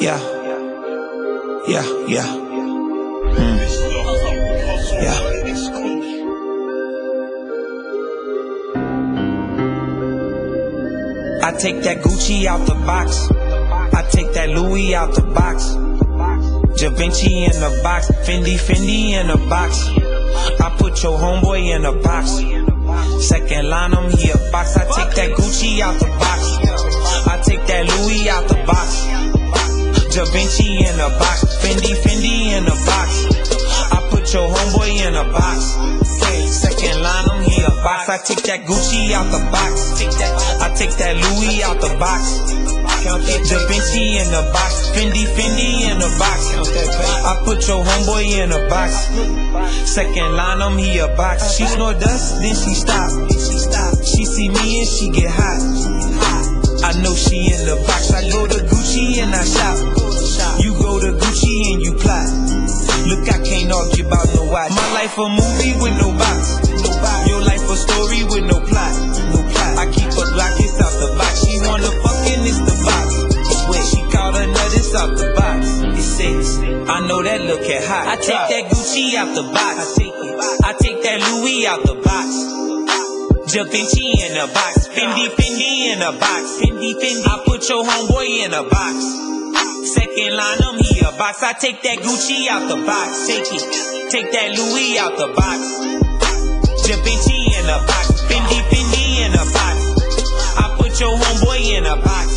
Yeah. Yeah, yeah. Mm. Yeah. I take that Gucci out the box. I take that Louis out the box. Da Vinci in the box. Fendi, Fendi in the box. I put your homeboy in a box. Second line, I'm here box. I take that Gucci out the box. I take that Louis out the box. Da Vinci in a box. Fendi, Fendi in a box. I put your homeboy in a box. Second line, I'm here box. I take that Gucci out the box. I take that Louis out the box. Da Vinci in the box, Fendi, Fendi in the box. I put your homeboy in a box. Second line, I'm here box. She snort dust, then she stop. She see me and she get hot. I know she in the box. I go to Gucci and I shop. Life a movie with no box. Your life a story with no plot. I keep a Glock, it's out the box. She wanna fucking it's the box. She caught a nut, it's out the box. It's six. I know that look at hot. I take that Gucci out the box. I take it. I take that Louis out the box. Da Vinci in a box, Fendi, Fendi in a box, Fendi, Fendi. I put your homeboy in a box. Second line, I'm here box. I take that Gucci out the box, take it. Take that Louis out the box. Da Vinci in a box, Fendi, Fendi in a box. I put your homeboy in a box.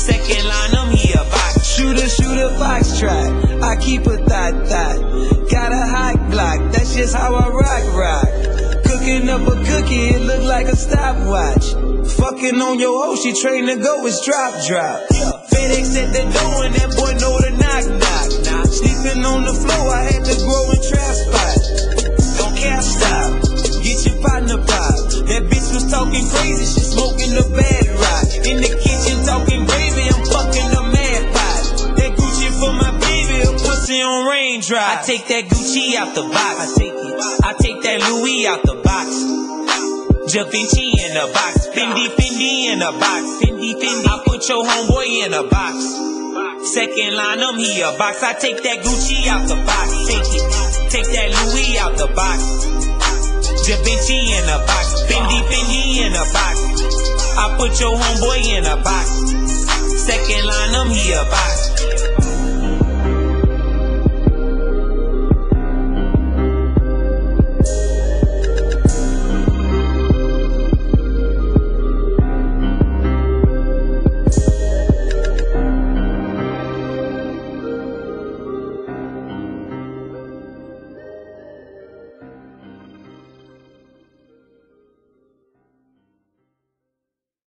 Second line, I'm here box. Shooter, shooter, box track. I keep a thought, thought. Got a hot block, that's just how I rock, rock. Cooking up a cookie, it look like a stopwatch. Fucking on your hoe, she trained to go, it's drop, drop. FedEx at the door, and that boy know the knock, knock. Sleeping on the floor, I had to grow in trap spot. Don't care, stop. Get your partner pop. That bitch was talking crazy, she smoking the bad rock. In the kitchen talking gravy, I'm fucking the mad pot. That Gucci for my baby, a pussy on raindrop. I take that Gucci out the box. I take it. I take that Louis out the box. Da Vinci in a box, Fendi, Fendi in a box, Fendi, Fendi. I put your homeboy in a box. Second line, I'm here box. I take that Gucci out the box, take it. Take that Louis out the box. Da Vinci in a box, Fendi, Fendi in a box. I put your homeboy in a box. Second line, I'm here box.